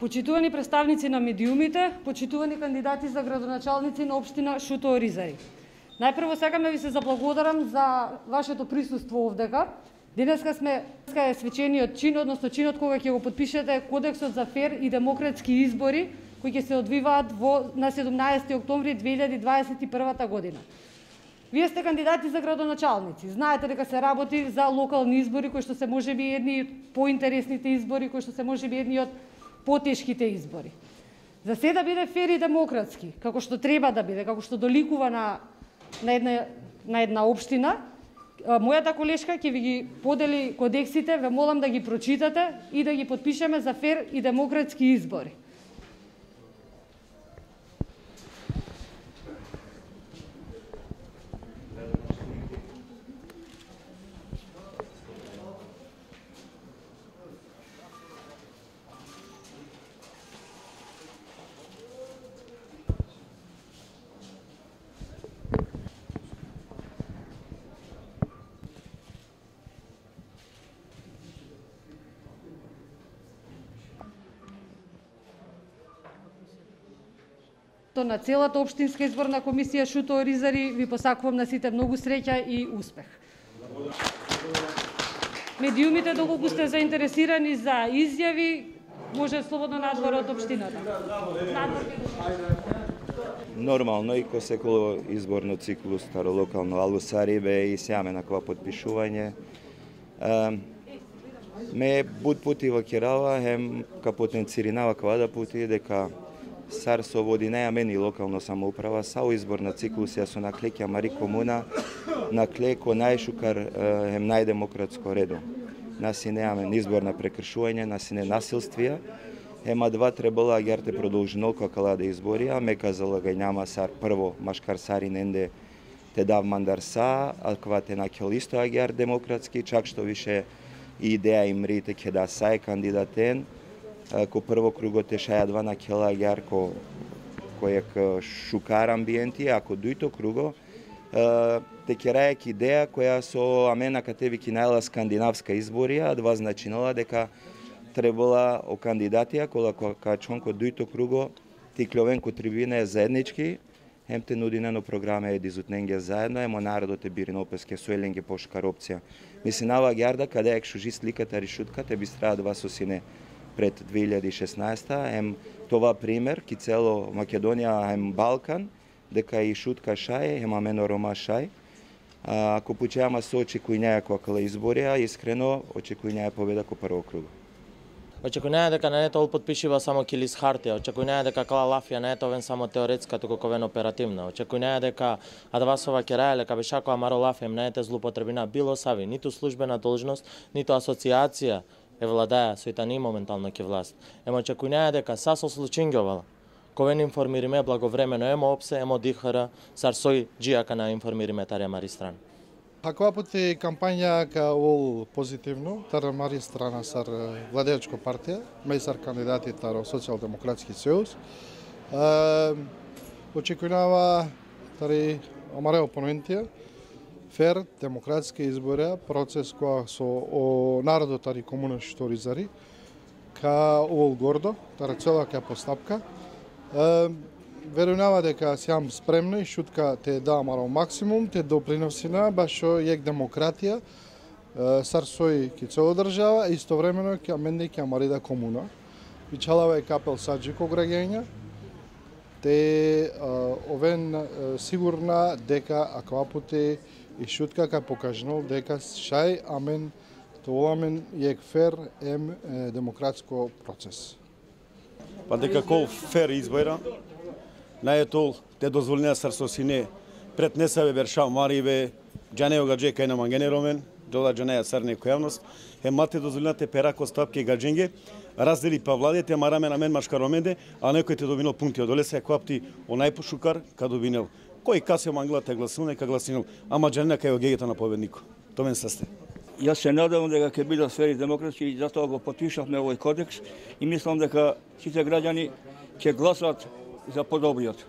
почитувани представници на медиумите, почитувани кандидати за градоначалници на општина Шуто Оризари. Најпрво сакаме да ви се заблагодарам за вашето присуство овдека. Денеска сме денеска е свечениот чин, односно чинот кога ќе го подпишете Кодексот за фер и демократски избори кои ќе се одвиваат во на 17 октомври 2021 година. Вие сте кандидати за градоначалници. Знаете дека се работи за локални избори кои што се можеби едни поинтересните избори, кои што се можеби едни од потешките избори. За се да биде фер и демократски, како што треба да биде, како што доликува на на една на една општина, мојата колешка ќе ви ги подели кодексите, ве молам да ги прочитате и да ги подпишеме за фер и демократски избори. На целата општинска изборна комисија Шуто Оризари ви посакувам на сите многу среќа и успех. Медиумите доколку сте заинтересирани за изјави, може слободно надвор од општината. Нормално и ко секој изборно циклус старолокално Алусарибе и сеаме на кова подпишување. ме буд пути во Керала, хем ка потенциринава кога да пути дека Сар со води неја мени локална самоуправа, сао изборна циклус ја со наклеќа Мари комуна, наклеко најшукар ем најдемократско редо. Наси неаме изборна прекршување, наси не насилствија, Ема два требала агерте продолжено кала да а ме казала га няма сар прво машкар сари ненде те дав мандарса, а ква те накел исто агер демократски, чак што више идеја и мрите ке да сај кандидатен, ко прво кругот е шаја два на кела јарко е шукар амбиенти, ако дуито круго, те керајак идеја која со амена катевики најла скандинавска изборија, два значинала дека требала о кандидатија кола ка чонко дуито круго ти кловенко трибина е заеднички, хем те нудинено програма е дизутненге заедно, емо народот е бирин опеске соеленге пошкар опција. Мисли нава гјарда каде ек шужи сликата решутката те би страда два сосине пред 2016 ем това пример ки цело Македонија ем Балкан дека и шутка шај ема мено рома шај ако почеама со очекувања која изборија искрено очекувања победа ко прво круг Очекувања дека не е тоа подпишува само килис хартија, очекувања дека кала лафија не е тоа само теоретска, туку ковен оперативна. Очекувања дека Адвасова керајле кабешако Маро лафија не е злупотребина било сави, ниту службена должност, ниту асоциација е владаја со не моментално ке власт. Емо очекувања дека са со Кој ни информириме благовремено емо опсе, емо дихара, сар сој джијака на информириме таре мари стран. Па Ако пати кампања ка ол позитивно, тар мари страна сар владеачко партија, мејсар кандидати таро социјал-демократски сојуз. Очекувава тари омаре опонентија, фер, демократски избори, процес која со о, народот ари комуна што ризари, ка овол гордо, тара цела ка постапка. Е, верунава дека сјам спремна и шутка те да маро максимум, те баш што јек демократија, сар сој ки цело држава, истовремено ке менде ке марида комуна. Вичалава е капел саджико граѓања, те овен сигурна дека ако апоте и шутка ка покажнал дека шај амен толамен е фер ем демократско процес. Па дека кол фер избора, најетол те дозволнеа сарсосине пред не се бершав мариве, га гадже кај на мангенеромен, дола джанеја сарне којавност, е мате дозволнате перако стапке гадженге, раздели па владете мараме на мен машкароменде, а некој те добинал пункти од олесе квапти о пошукар ка добинал кој касе манглата гласил, нека гласил, ама джанина кај огегета на победнико. Тоа мен сте. Јас се надевам дека ќе бидат сфери демократски и затоа го потпишавме овој кодекс и мислам дека сите граѓани ќе гласат за подобриот.